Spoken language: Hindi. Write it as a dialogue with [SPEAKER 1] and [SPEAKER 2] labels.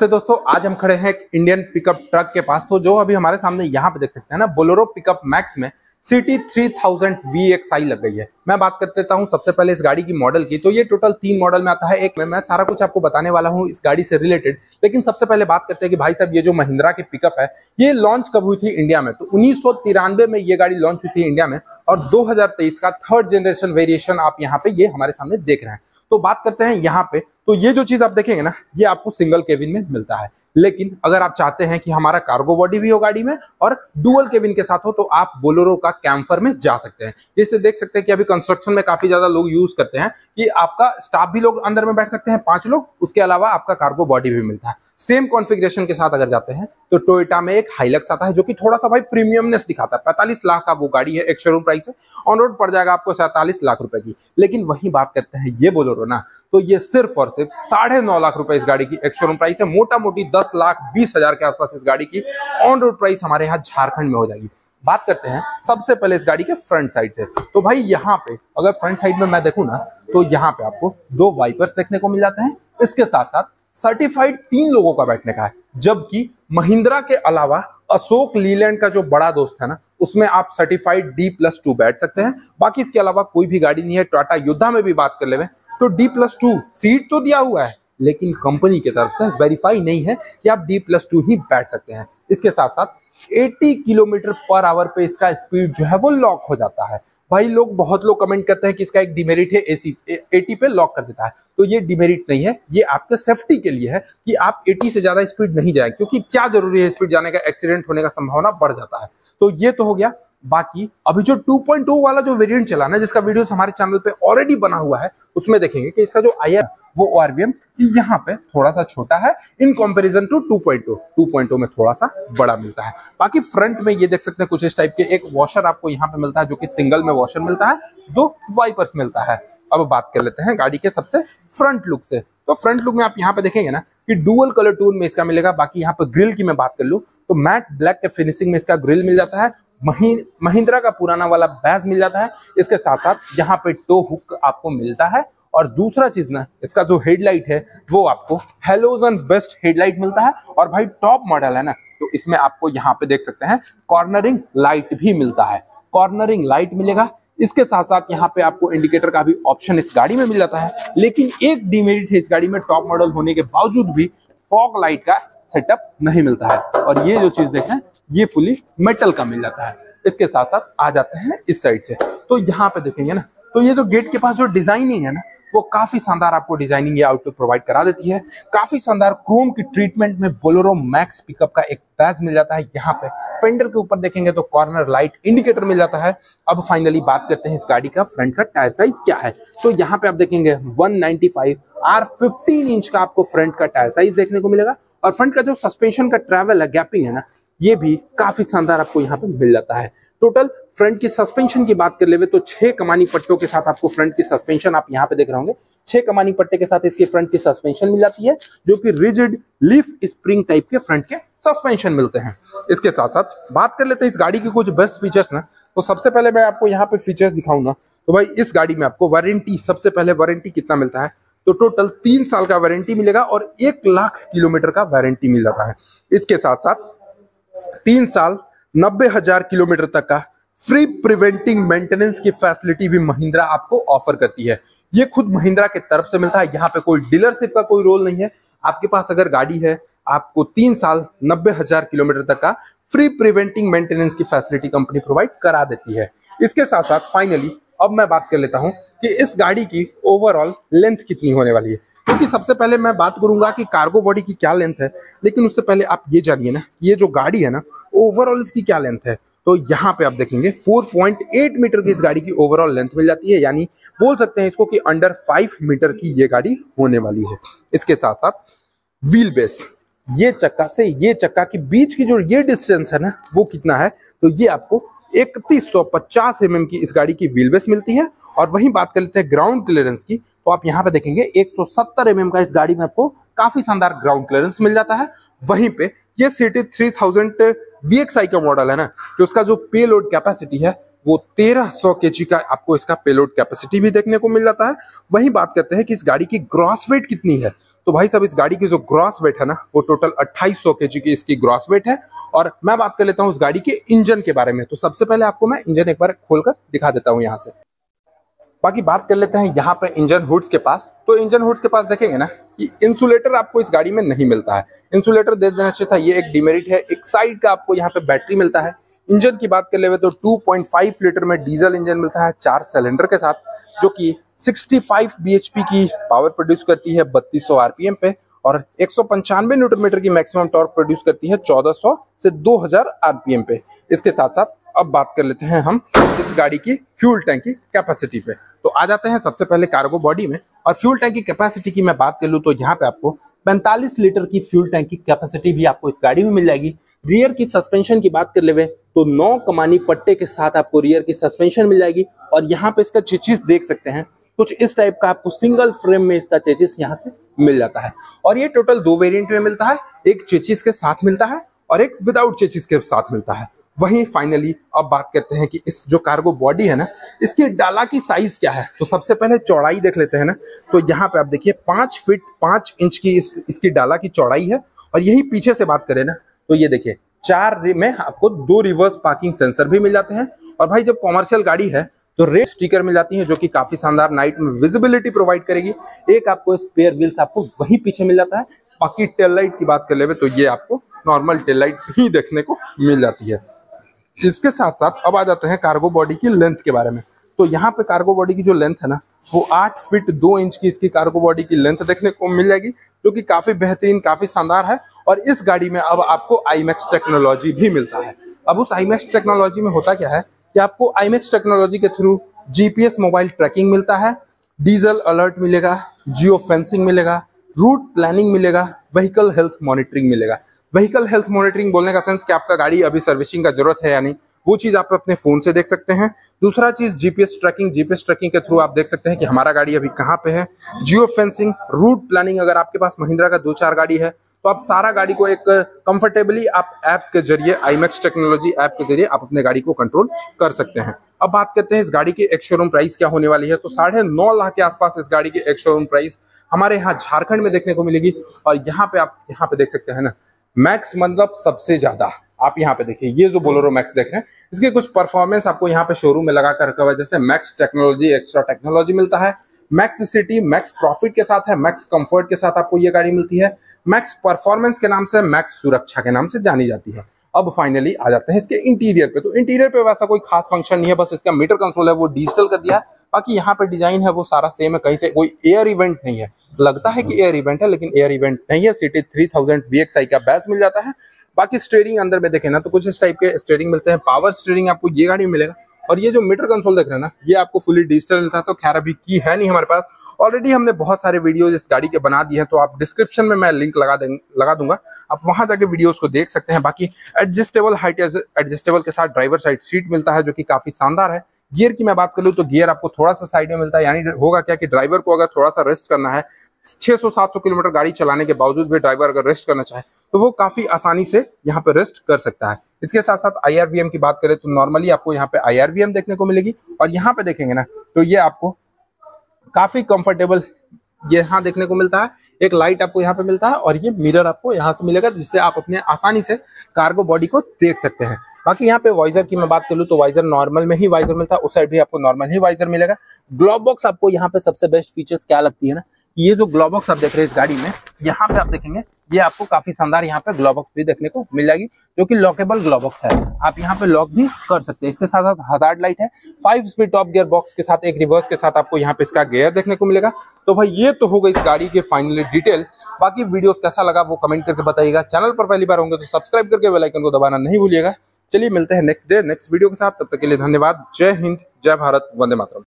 [SPEAKER 1] तो दोस्तों, आज हम खड़े हैं इंडियन पिकअप ट्रक के पास। तो जो अभी हमारे सामने यहाँ पे देख सकते हैं ना बोलोरो पिकअप मैक्स में सिटी 3000 VXI लग गई है। मैं बात कर देता हूँ सबसे पहले इस गाड़ी की मॉडल की। तो ये टोटल तीन मॉडल में आता है। एक में मैं सारा कुछ आपको बताने वाला हूँ इस गाड़ी से रिलेटेड लेकिन सबसे पहले बात करते हैं कि भाई साहब, ये जो महिंद्रा की पिकअप है, ये लॉन्च कब हुई थी इंडिया में? तो उन्नीस सौ तिरानवे में ये गाड़ी लॉन्च हुई थी इंडिया में और 2023 का थर्ड जनरेशन वेरिएशन आप यहाँ पे ये हमारे सामने देख रहे हैं। तो बात करते हैं यहाँ पे तो ये जो चीज़ आप देखेंगे ना, ये आपको सिंगल केबिन में मिलता है। लेकिन अगर आप चाहते हैं कि हमारा कार्गो बॉडी भी हो गाड़ी में और डुअल केबिन के साथ हो तो आप बोलोरो का कैंफर में जा सकते हैं। जिससे देख सकते हैं कि अभी कंस्ट्रक्शन में काफ़ी ज़्यादा लोग यूज़ करते हैं कि आपका स्टाफ भी लोग अंदर में बैठ सकते हैं, पाँच लोग, उसके अलावा आपका कार्गो बॉडी भी मिलता है। सेम कॉन्फिग्रेशन के साथ अगर जाते हैं तो टोयोटा में एक हाईलक्स आता है, जो कि थोड़ा सा भाई प्रीमियमनेस दिखाता है। पैंतालीस लाख का वो गाड़ी है, एक शोरूम प्राइस है ऑन रोड पड़ जाएगा आपको सैंतालीस लाख रुपए की। लेकिन वही बात करते हैं ये बोलोरो ना तो ये सिर्फ़ और सिर्फ़ साढ़े नौ लाख रुपए इस गाड़ी की एक शोरूम प्राइस है। मोटा मोटी दस लाख बीस हज़ार के आसपास इस गाड़ी की ऑन रोड प्राइस हमारे यहाँ झारखंड में हो जाएगी। बात करते हैं, सबसे पहले इस गाड़ी के फ्रंट साइड से। तो भाई यहाँ पे, अगर फ्रंट साइड में मैं देखूँ ना तो यहाँ पे आपको दो वाइपर्स देखने को मिल जाते हैं। इसके साथ साथ सर्टिफाइड तीन लोगों का बैठने का है। जबकि महिंद्रा के अलावा अशोक लीलैंड का जो बड़ा दोस्त है ना उसमें आप सर्टिफाइड डी प्लस टू बैठ सकते हैं। बाकी इसके अलावा कोई भी गाड़ी नहीं है टाटा योद्धा में भी बात कर ले तो डी प्लस टू सीट तो दिया हुआ है, लेकिन कंपनी की तरफ़ से वेरीफाई नहीं है कि आप डी प्लस टू ही बैठ सकते हैं। इसके साथ साथ 80 किलोमीटर पर आवर पे इसका स्पीड जो है वो लॉक हो जाता है। भाई, लोग, बहुत लोग कमेंट करते हैं कि इसका एक डिमेरिट है, एसी 80 पे लॉक कर देता है। तो ये डिमेरिट नहीं है, ये आपके सेफ्टी के लिए है कि आप 80 से ज़्यादा स्पीड नहीं जाए, क्योंकि क्या ज़रूरी है स्पीड जाने का, एक्सीडेंट होने का संभावना बढ़ जाता है। तो ये तो हो गया। बाकी, अभी जो 2.2 वाला जो वेरिएंट चला ना, जिसका वीडियो हमारे चैनल पे ऑलरेडी बना हुआ है, उसमें देखेंगे कि इसका जो आयर वो आरबीएम यहाँ पे थोड़ा सा छोटा है इन कंपैरिजन टू 2.2 2.2 में थोड़ा सा बड़ा मिलता है। बाकी फ्रंट में ये देख सकते हैं कुछ इस टाइप के एक वॉशर आपको यहाँ पे मिलता है जो कि सिंगल में वॉशर मिलता है, दो वाइपर्स मिलता है। अब बात कर लेते हैं गाड़ी के सबसे फ्रंट लुक से। तो फ्रंट लुक में आप यहाँ पे देखेंगे ना कि डुअल कलर टून में इसका मिलेगा, बाकी यहाँ पे ग्रिल की मैं बात कर लू तो मैट ब्लैक के फिनिशिंग में इसका ग्रिल मिल जाता है महिंद्रा का पुराना वाला बैज मिल जाता है, इसके साथ साथ यहाँ पे टो हुक आपको मिलता है। और दूसरा चीज़ ना, इसका जो हेडलाइट है, वो आपको हेलोजन बेस्ट हेडलाइट मिलता है। और भाई टॉप मॉडल है ना तो इसमें आपको यहाँ पे देख सकते हैं कॉर्नरिंग लाइट भी मिलता है। कॉर्नरिंग लाइट मिलेगा। इसके साथ साथ यहाँ पे आपको इंडिकेटर का भी ऑप्शन इस गाड़ी में मिल जाता है। लेकिन एक डिमेरिट है इस गाड़ी में टॉप मॉडल होने के बावजूद भी फॉग लाइट का सेटअप नहीं मिलता है। और ये जो चीज़ देखें, ये फुली मेटल का मिल जाता है। इसके साथ साथ आ जाते हैं इस साइड से। तो यहाँ पे देखेंगे ना तो ये जो गेट के पास जो डिज़ाइनिंग है ना वो काफ़ी शानदार आपको डिज़ाइनिंग या आउटलुक प्रोवाइड करा देती है। काफ़ी शानदार क्रोम की ट्रीटमेंट में बोलोरो मैक्स पिकअप का एक बैज मिल जाता है। यहाँ पे फेंडर के ऊपर देखेंगे तो कॉर्नर लाइट इंडिकेटर मिल जाता है। अब फाइनली बात करते हैं इस गाड़ी का फ्रंट का टायर साइज़ क्या है। तो यहाँ पे आप देखेंगे 195 आर 15 इंच का आपको फ्रंट का टायर साइज़ देखने को मिलेगा। और फ्रंट का जो सस्पेंशन का ट्रेवल है गैपिंग है ना ये भी काफ़ी शानदार आपको यहाँ पे मिल जाता है। टोटल फ्रंट की सस्पेंशन की बात कर ले तो छह कमानी पट्टों के साथ आपको फ्रंट की सस्पेंशन आप यहाँ पे देख रहे होंगे। छह कमानी पट्टे के साथ इसके फ्रंट की सस्पेंशन मिल जाती है, जो कि रिजिड लीफ स्प्रिंग टाइप के फ्रंट के सस्पेंशन मिलते हैं। इसके साथ साथ बात कर लेते हैं इस गाड़ी के कुछ बेस्ट फीचर्स ना। तो सबसे पहले मैं आपको यहाँ पे फीचर्स दिखाऊँगा तो भाई इस गाड़ी में आपको वारंटी सबसे पहले वारंटी कितना मिलता है? तो टोटल तीन साल का वारंटी मिलेगा और एक लाख किलोमीटर का वारंटी मिल जाता है। इसके साथ साथ तीन साल, नब्बे हज़ार किलोमीटर तक का फ्री प्रिवेंटिंग मेंटेनेंस की फैसिलिटी भी महिंद्रा आपको ऑफ़र करती है। ये खुद महिंद्रा के तरफ़ से मिलता है, यहाँ पे कोई डीलरशिप का कोई रोल नहीं है। आपके पास अगर गाड़ी है, आपको तीन साल, नब्बे हज़ार किलोमीटर तक का फ्री प्रिवेंटिंग मेंटेनेंस की फैसिलिटी कंपनी प्रोवाइड करा देती है। इसके साथ साथ फाइनली अब मैं बात कर लेता हूँ कि इस गाड़ी की ओवरऑल लेंथ कितनी होने वाली है। क्योंकि सबसे पहले मैं बात करूँगा कि कार्गो बॉडी की क्या लेंथ है, लेकिन उससे पहले आप ये जानिए ना ये जो गाड़ी है ना ओवरऑल इसकी क्या लेंथ है। तो यहाँ पे आप देखेंगे 4.8 मीटर की इस गाड़ी की ओवरऑल लेंथ मिल जाती है, यानी बोल सकते हैं इसको कि अंडर 5 मीटर की ये गाड़ी होने वाली है। इसके साथ साथ व्हील बेस ये चक्का से ये चक्का के बीच की जो ये डिस्टेंस है ना, वो कितना है? तो ये आपको इकतीस सौ पचास एम की इस गाड़ी की व्हील बेस मिलती है। और वहीं बात कर लेते हैं ग्राउंड क्लियरेंस की तो आप यहाँ पे देखेंगे 170 एम का इस गाड़ी में आपको काफ़ी शानदार ग्राउंड क्लियरेंस मिल जाता है। वहीं पे ये सिटी थ्री थाउज़ेंड वी का मॉडल है ना तो उसका जो पे लोड कैपेसिटी है वो 1300 केजी का आपको इसका पेलोड कैपेसिटी भी देखने को मिल जाता है। वही बात करते हैं कि इस गाड़ी की ग्रॉस वेट कितनी है। तो भाई साहब, इस गाड़ी की जो ग्रॉस वेट है ना, वो टोटल 2800 केजी की इसकी ग्रॉस वेट है। और मैं बात कर लेता हूँ उस गाड़ी के इंजन के बारे में। तो सबसे पहले आपको मैं इंजन एक बार खोलकर दिखा देता हूँ यहाँ से। बाकी बात कर लेते हैं यहाँ पे इंजन हुड्स के पास। तो इंजन हुड्स के पास देखेंगे ना कि इंसुलेटर आपको इस गाड़ी में नहीं मिलता है। इंसुलेटर दे देना चाहिए था। ये एक डिमेरिट है। एक साइड का आपको यहाँ पे बैटरी मिलता है। इंजन की बात कर ले तो 2.5 लीटर में डीजल इंजन मिलता है चार सिलेंडर के साथ, जो कि 65 bhp की पावर प्रोड्यूस करती है 3200 आरपीएम पे, और एक सौ न्यूटन मीटर की मैक्सिमम टॉर्क प्रोड्यूस करती है 1400 से 2000 आरपीएम पे। इसके साथ साथ, अब बात कर लेते हैं हम इस गाड़ी की फ्यूल टैंक की कैपेसिटी पे। तो आ जाते हैं सबसे पहले कार्गो बॉडी में। और फ्यूल टैंक की कैपेसिटी की मैं बात कर लूँ तो यहाँ पे आपको 45 लीटर की फ्यूल टैंक की कैपेसिटी भी आपको इस गाड़ी में मिल जाएगी। रियर की सस्पेंशन की बात कर ले तो नौ कमानी पट्टे के साथ आपको रियर की सस्पेंशन मिल जाएगी और यहाँ पे इसका चिचिस देख सकते हैं। कुछ इस टाइप का आपको सिंगल फ्रेम में इसका चेचिस यहाँ से मिल जाता है। और ये टोटल दो वेरिएंट में मिलता है, एक चेचिस के साथ मिलता है और एक विदाउट चेचिस के साथ मिलता है। वहीं फाइनली अब बात करते हैं कि इस जो कार्गो बॉडी है ना, इसकी डाला की साइज़ क्या है? तो सबसे पहले चौड़ाई देख लेते हैं ना। तो यहाँ पे आप देखिए, पाँच फीट पाँच इंच की इस, इसकी डाला की चौड़ाई है। और यही पीछे से बात करें ना तो ये देखिए, चार में आपको दो रिवर्स पार्किंग सेंसर भी मिल जाते हैं। और भाई जब कॉमर्शियल गाड़ी है तो रेड स्टिकर मिल जाती है, जो कि काफ़ी शानदार नाइट में विजिबिलिटी प्रोवाइड करेगी। एक आपको स्पेयर व्हील्स आपको वही पीछे मिल जाता है। बाकी टेल लाइट की बात कर ले तो ये आपको नॉर्मल टेल लाइट ही देखने को मिल जाती है। इसके साथ साथ अब आ जाते हैं कार्गो बॉडी की लेंथ के बारे में। तो यहाँ पे कार्गो बॉडी की जो लेंथ है ना, वो आठ फीट दो इंच की इसकी कार्गो बॉडी की लेंथ देखने को मिल जाएगी, जो कि काफ़ी बेहतरीन, काफ़ी शानदार है। और इस गाड़ी में अब आपको आईमैक्स टेक्नोलॉजी भी मिलता है। अब उस आईमैक्स टेक्नोलॉजी में होता क्या है कि आपको आईमैक्स टेक्नोलॉजी के थ्रू जीपीएस मोबाइल ट्रैकिंग मिलता है डीजल अलर्ट मिलेगा जियो फेंसिंग मिलेगा रूट प्लानिंग मिलेगा व्हीकल हेल्थ मॉनिटरिंग मिलेगा। व्हीकल हेल्थ मॉनिटरिंग बोलने का सेंस कि आपका गाड़ी अभी सर्विसिंग का ज़रूरत है या नहीं, वो चीज़ आप अपने फ़ोन से देख सकते हैं। दूसरा चीज़ जीपीएस ट्रैकिंग जीपीएस ट्रैकिंग के थ्रू आप देख सकते हैं कि हमारा गाड़ी अभी कहाँ पे है। जियो फेंसिंग रूट प्लानिंग अगर आपके पास महिंद्रा का दो चार गाड़ी है तो आप सारा गाड़ी को एक कंफर्टेबली आप ऐप के ज़रिए आईमैक्स टेक्नोलॉजी ऐप के ज़रिए आप अपने गाड़ी को कंट्रोल कर सकते हैं। अब बात करते हैं इस गाड़ी की एक शोरूम प्राइस क्या होने वाली है तो साढ़े नौ लाख के आसपास इस गाड़ी की एक शोरूम प्राइस हमारे यहाँ झारखंड में देखने को मिलेगी और यहाँ पे आप, यहाँ पे देख सकते हैं ना मैक्स मतलब सबसे ज़्यादा। आप यहाँ पे देखिए, ये जो बोलोरो मैक्स देख रहे हैं, इसके कुछ परफॉर्मेंस आपको यहाँ पे शोरूम में लगा कर रखा हुआ है। जैसे मैक्स टेक्नोलॉजी एक्स्ट्रा टेक्नोलॉजी मिलता है। मैक्स सिटी मैक्स प्रॉफिट के साथ है, मैक्स कंफर्ट के साथ आपको ये गाड़ी मिलती है। मैक्स परफॉर्मेंस के नाम से, मैक्स सुरक्षा के नाम से जानी जाती है। अब फाइनली आ जाते हैं इसके इंटीरियर पे। तो इंटीरियर पे वैसा कोई खास फ़ंक्शन नहीं है, बस इसका मीटर कंसोल है, वो डिजिटल कर दिया। बाकी यहाँ पे डिज़ाइन है, वो सारा सेम है, कहीं से कोई एयर इवेंट नहीं है। लगता है कि एयर इवेंट है, लेकिन एयर इवेंट नहीं है। सिटी थ्री थाउज़ेंड का बैस मिल जाता है। बाकी स्टेयरिंग अंदर में देखे ना तो कुछ इस टाइप के स्टेयरिंग मिलते हैं। पावर स्टेयरिंग आपको ये गाड़ी मिलेगा। और ये जो मीटर कंसोल देख रहे हैं ना, ये आपको फुली डिजिटल है तो खैर अभी की है नहीं हमारे पास। ऑलरेडी हमने बहुत सारे वीडियो इस गाड़ी के बना दिए हैं तो आप डिस्क्रिप्शन में मैं लिंक लगा लगा दूँगा। आप वहाँ जाके वीडियोस को देख सकते हैं। बाकी एडजस्टेबल हाइट एडजस्टेबल के साथ ड्राइवर साइड सीट मिलता है, जो कि काफ़ी शानदार है। गियर की मैं बात कर करूँ तो गियर आपको थोड़ा सा साइड में मिलता है, यानी होगा क्या कि ड्राइवर को अगर थोड़ा सा रेस्ट करना है 600-700 किलोमीटर गाड़ी चलाने के बावजूद भी ड्राइवर अगर रेस्ट करना चाहे तो वो काफ़ी आसानी से यहाँ पे रेस्ट कर सकता है। इसके साथ साथ आईआरवीएम की बात करें तो नॉर्मली आपको यहाँ पे आईआरवीएम देखने को मिलेगी। और यहाँ पे देखेंगे ना तो ये आपको काफ़ी कंफर्टेबल यहाँ देखने को मिलता है। एक लाइट आपको यहाँ पे मिलता है और ये मिरर आपको यहाँ से मिलेगा, जिससे आप अपने आसानी से कार्गो बॉडी को देख सकते हैं। बाकी यहाँ पे वाइजर की मैं बात कर लूँ तो वाइजर नॉर्मल में ही वाइजर मिलता है, उस साइड भी आपको नॉर्मल ही वाइजर मिलेगा। ग्लोब बॉक्स आपको यहाँ पे सबसे बेस्ट फीचर्स क्या लगती है ना? ये जो ग्लोबॉक्स आप देख रहे हैं इस गाड़ी में, यहाँ पे आप देखेंगे, ये आपको काफ़ी शानदार यहाँ पे ग्लोबॉक्स भी देखने को मिल जाएगी, जो कि लॉकेबल ग्लोबॉक्स है। आप यहाँ पे लॉक भी कर सकते हैं। इसके साथ साथ हजार्ड लाइट है। Five speed top gear box के साथ, एक रिवर्स के साथ आपको यहाँ पे इसका गेयर देखने को मिलेगा। तो भाई, ये तो होगा इस गाड़ी के फाइनली डिटेल बाकी वीडियो कैसा लगा वो कमेंट करके बताइएगा। चैनल पर पहली बार होंगे तो सब्सक्राइब करके बेलाइकन को दबाना नहीं भूलिएगा। चलिए मिलते हैं नेक्स्ट डे नेक्स्ट वीडियो के साथ। तब तक के लिए धन्यवाद। जय हिंद, जय भारत, वंदे मातरम।